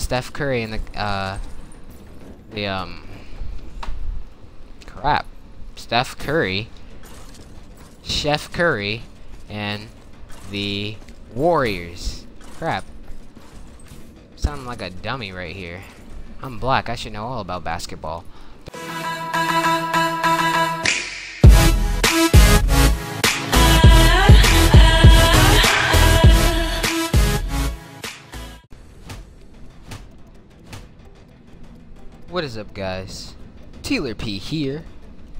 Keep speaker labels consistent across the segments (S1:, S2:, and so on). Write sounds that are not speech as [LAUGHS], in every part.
S1: Steph Curry and the uh the um crap. Steph Curry, Chef Curry, and the Warriors. Crap. Sounding like a dummy right here. I'm black. I should know all about basketball. What is up, guys? Tiler P here,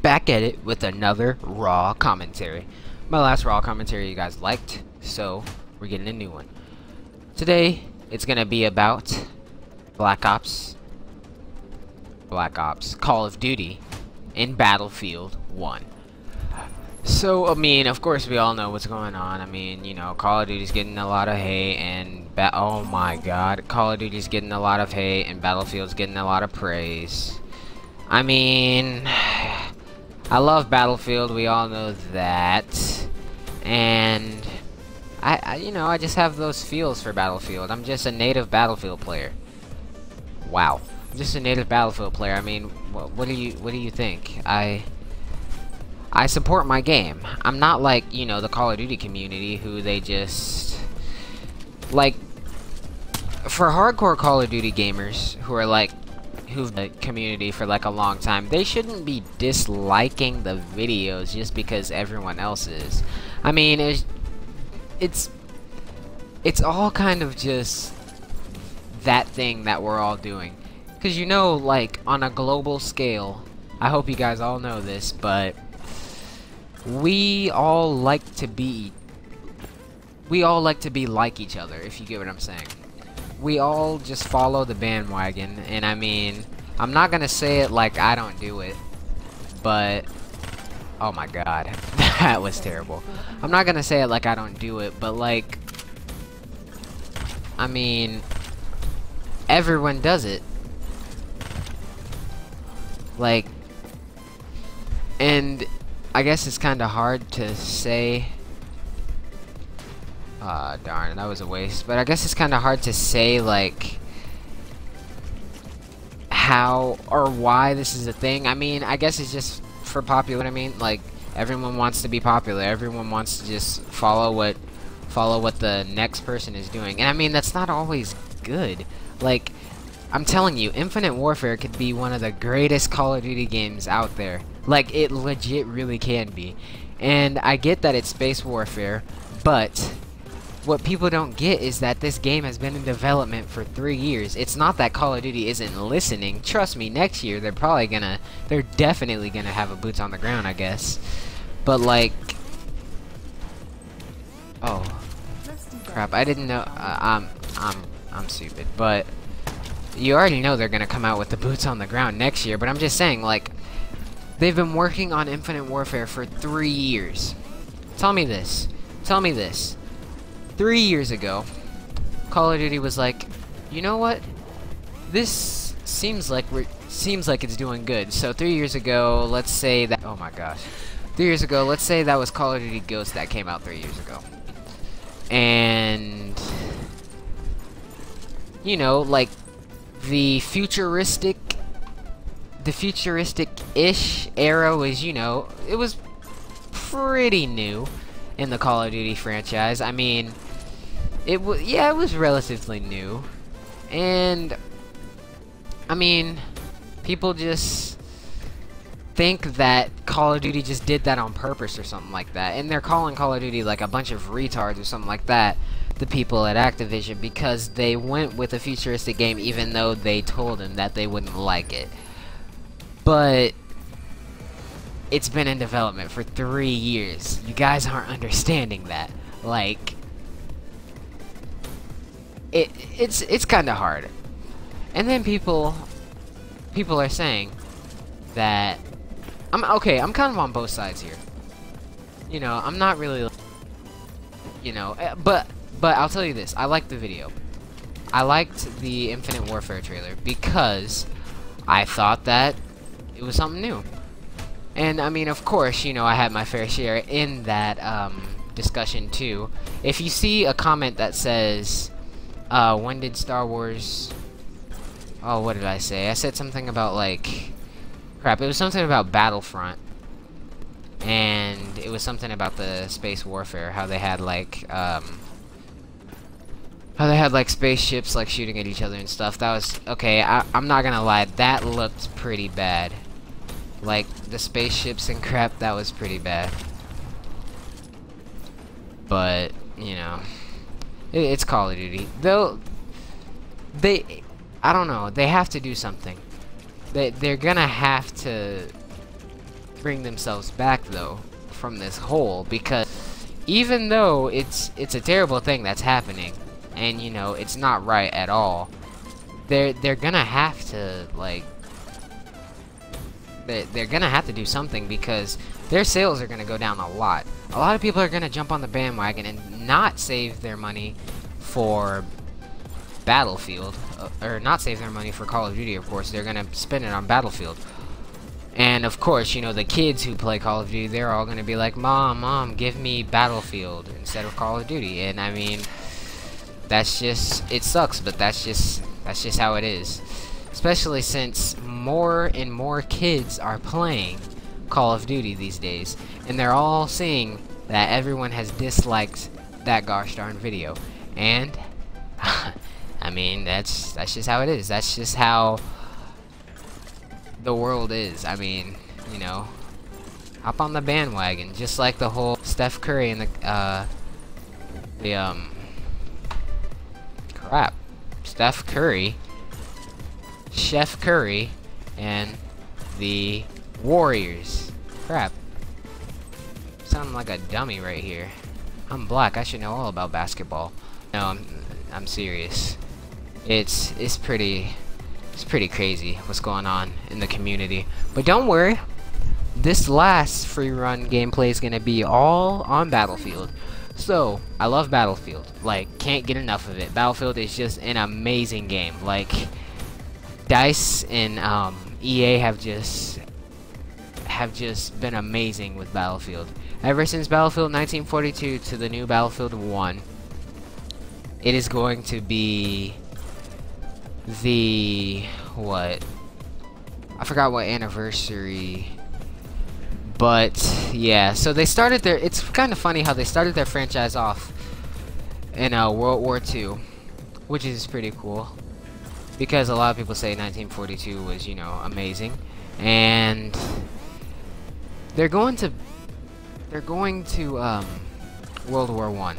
S1: back at it with another Raw commentary. My last Raw commentary you guys liked, so we're getting a new one. Today, it's gonna be about Black Ops, Black Ops, Call of Duty, in Battlefield 1. So, I mean, of course we all know what's going on. I mean, you know, Call of Duty's getting a lot of hate and ba oh my god, Call of Duty's getting a lot of hate and Battlefield's getting a lot of praise. I mean, [SIGHS] I love Battlefield, we all know that. And I, I you know, I just have those feels for Battlefield. I'm just a native Battlefield player. Wow. I'm just a native Battlefield player. I mean, what, what do you what do you think? I I support my game. I'm not like, you know, the Call of Duty community who they just like for hardcore Call of Duty gamers who are like who've the community for like a long time, they shouldn't be disliking the videos just because everyone else is. I mean, it's it's it's all kind of just that thing that we're all doing. Cuz you know like on a global scale, I hope you guys all know this, but we all like to be we all like to be like each other if you get what I'm saying. We all just follow the bandwagon and I mean I'm not gonna say it like I don't do it but oh my god [LAUGHS] that was terrible. I'm not gonna say it like I don't do it but like I mean everyone does it. Like and I guess it's kind of hard to say. Ah, uh, darn, that was a waste. But I guess it's kind of hard to say, like, how or why this is a thing. I mean, I guess it's just for popular. I mean, like, everyone wants to be popular. Everyone wants to just follow what follow what the next person is doing. And I mean, that's not always good. Like, I'm telling you, Infinite Warfare could be one of the greatest Call of Duty games out there. Like, it legit really can be. And I get that it's space warfare, but what people don't get is that this game has been in development for three years. It's not that Call of Duty isn't listening. Trust me, next year they're probably gonna, they're definitely gonna have a boots on the ground, I guess. But like, oh, crap! I didn't know. Uh, I'm, I'm, I'm stupid. But you already know they're gonna come out with the boots on the ground next year. But I'm just saying, like, They've been working on Infinite Warfare for three years. Tell me this. Tell me this. Three years ago, Call of Duty was like, you know what? This seems like we're seems like it's doing good. So three years ago, let's say that. Oh my gosh. Three years ago, let's say that was Call of Duty Ghost that came out three years ago. And you know, like the futuristic the futuristic-ish era was, you know, it was pretty new in the Call of Duty franchise. I mean, it was, yeah, it was relatively new. And, I mean, people just think that Call of Duty just did that on purpose or something like that. And they're calling Call of Duty like a bunch of retards or something like that, the people at Activision, because they went with a futuristic game even though they told them that they wouldn't like it. But it's been in development for three years. You guys aren't understanding that. Like, it it's it's kind of hard. And then people people are saying that I'm okay. I'm kind of on both sides here. You know, I'm not really, you know, eh, but but I'll tell you this. I liked the video. I liked the Infinite Warfare trailer because I thought that it was something new. And, I mean, of course, you know, I had my fair share in that um, discussion, too. If you see a comment that says, uh, when did Star Wars oh, what did I say? I said something about like, crap. It was something about Battlefront, and it was something about the space warfare. How they had like, um, how they had like spaceships like shooting at each other and stuff. That was okay. I, I'm not gonna lie. That looked pretty bad. Like the spaceships and crap. That was pretty bad. But you know, it, it's Call of Duty. Though they I don't know. They have to do something. They they're gonna have to bring themselves back though from this hole because even though it's it's a terrible thing that's happening and you know it's not right at all they're they're gonna have to like they're, they're gonna have to do something because their sales are gonna go down a lot a lot of people are gonna jump on the bandwagon and not save their money for Battlefield, uh, or not save their money for Call of Duty, of course, they're gonna spend it on Battlefield. And of course, you know, the kids who play Call of Duty, they're all gonna be like, Mom, Mom, give me Battlefield instead of Call of Duty. And I mean, that's just, it sucks, but that's just, that's just how it is. Especially since more and more kids are playing Call of Duty these days. And they're all seeing that everyone has disliked that gosh darn video. And [LAUGHS] I mean, that's that's just how it is. That's just how the world is. I mean, you know, hop on the bandwagon, just like the whole Steph Curry and the uh, the um crap, Steph Curry, Chef Curry, and the Warriors. Crap. Sounding like a dummy right here. I'm black. I should know all about basketball. No, I'm I'm serious it's it's pretty it's pretty crazy what's going on in the community. But don't worry, this last free run gameplay is gonna be all on Battlefield. So I love Battlefield. Like can't get enough of it. Battlefield is just an amazing game. Like Dice and um, EA have just have just been amazing with Battlefield. Ever since Battlefield 1942 to the new Battlefield 1, it is going to be the what? I forgot what anniversary. But yeah, so they started their. It's kind of funny how they started their franchise off in uh, World War II, which is pretty cool because a lot of people say 1942 was you know amazing, and they're going to they're going to um, World War One,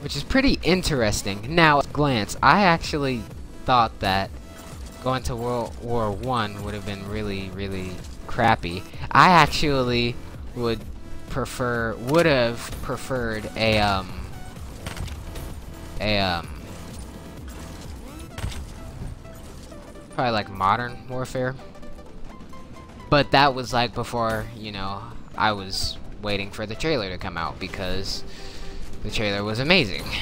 S1: which is pretty interesting. Now, at glance, I actually thought that going to World War One would have been really, really crappy. I actually would prefer, would have preferred a, um, a, um, probably like Modern Warfare. But that was like before, you know, I was waiting for the trailer to come out because the trailer was amazing. [LAUGHS]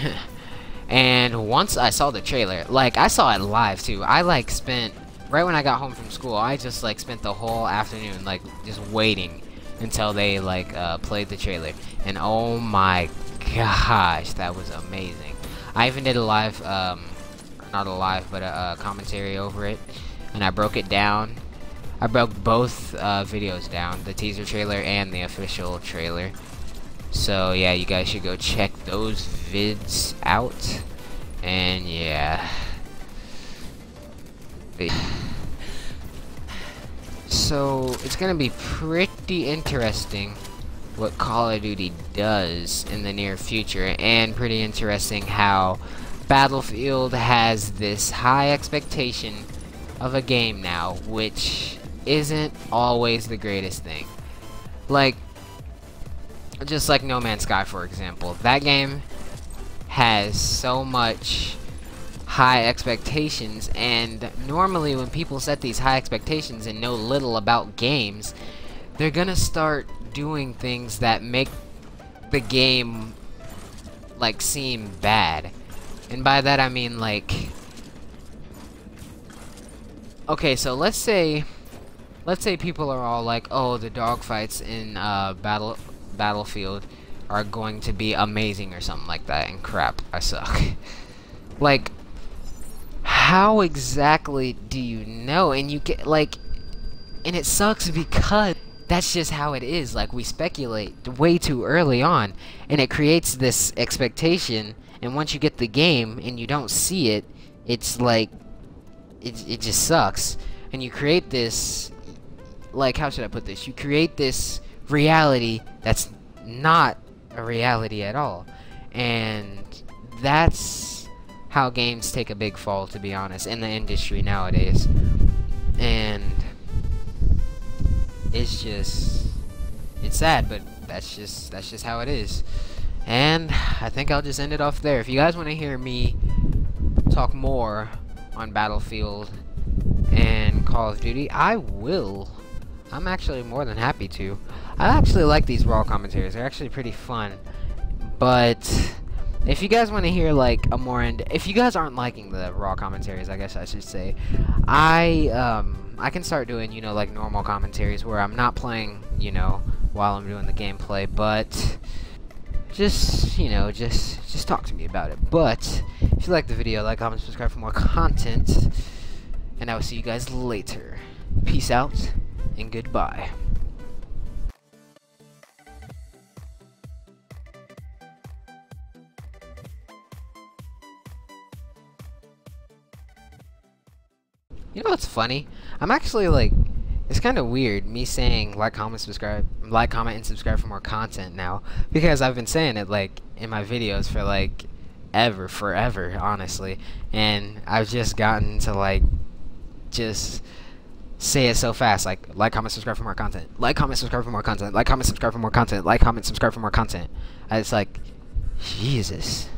S1: And once I saw the trailer, like, I saw it live, too. I, like, spent, right when I got home from school, I just, like, spent the whole afternoon, like, just waiting until they, like, uh, played the trailer. And oh my gosh, that was amazing. I even did a live, um, not a live, but a, a commentary over it. And I broke it down. I broke both uh, videos down, the teaser trailer and the official trailer. So yeah, you guys should go check those vids out. And yeah. [SIGHS] So it's gonna be pretty interesting what Call of Duty does in the near future and pretty interesting how Battlefield has this high expectation of a game now which isn't always the greatest thing. Like just like No Man's Sky, for example. That game has so much high expectations, and normally when people set these high expectations and know little about games, they're gonna start doing things that make the game like seem bad. And by that I mean like Okay, so let's say let's say people are all like, "Oh, the dogfights in uh, Battle Battlefield are going to be amazing or something like that, and crap, I suck. [LAUGHS] like, how exactly do you know? And you get like, and it sucks because that's just how it is. Like we speculate way too early on, and it creates this expectation. And once you get the game and you don't see it, it's like it it just sucks. And you create this like how should I put this? You create this reality that's not a reality at all. And that's how games take a big fall to be honest in the industry nowadays. And it's just it's sad, but that's just that's just how it is. And I think I'll just end it off there. If you guys want to hear me talk more on Battlefield and Call of Duty, I will. I'm actually more than happy to. I actually like these raw commentaries. They're actually pretty fun. But if you guys want to hear like a more end if you guys aren't liking the raw commentaries, I guess I should say, I um I can start doing, you know, like normal commentaries where I'm not playing, you know, while I'm doing the gameplay, but just, you know, just just talk to me about it. But if you like the video, like, comment, subscribe for more content. And I will see you guys later. Peace out and goodbye. You know what's funny? I'm actually like, it's kind of weird me saying like, comment, subscribe, like, comment, and subscribe for more content now because I've been saying it like in my videos for like ever, forever, honestly, and I've just gotten to like just say it so fast like like comment subscribe for more content like comment subscribe for more content like comment subscribe for more content like comment subscribe for more content. It's like jesus